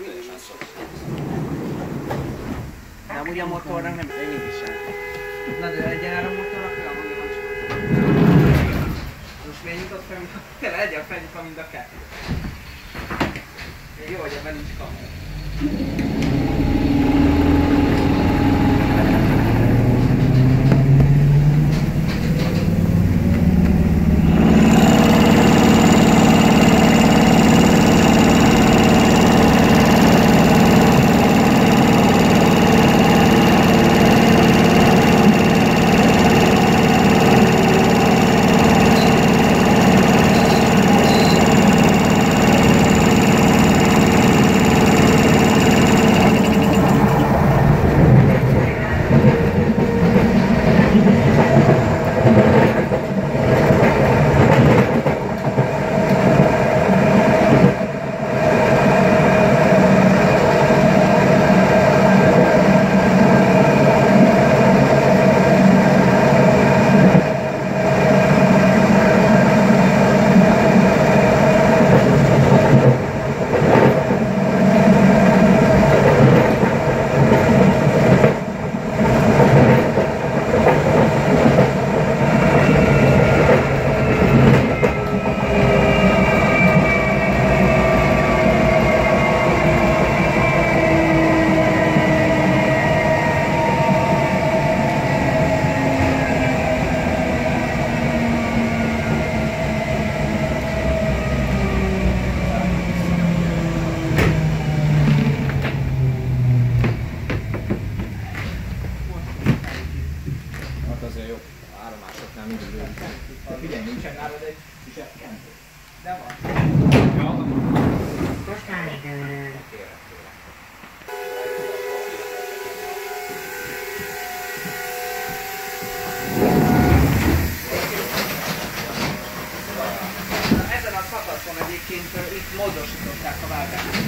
Ügyesen szokott. De amúgy a motornak nem, ő mégis sem. Na de legyen a motor, akkor amúgy van. Most miért nyitott fel. Tényleg legyen felnyitva mind a kettő. Jó, hogy ebben nincs kamera. zsebkendő. De van. Ja, most már idő. Ezen a itt módosították a váltást.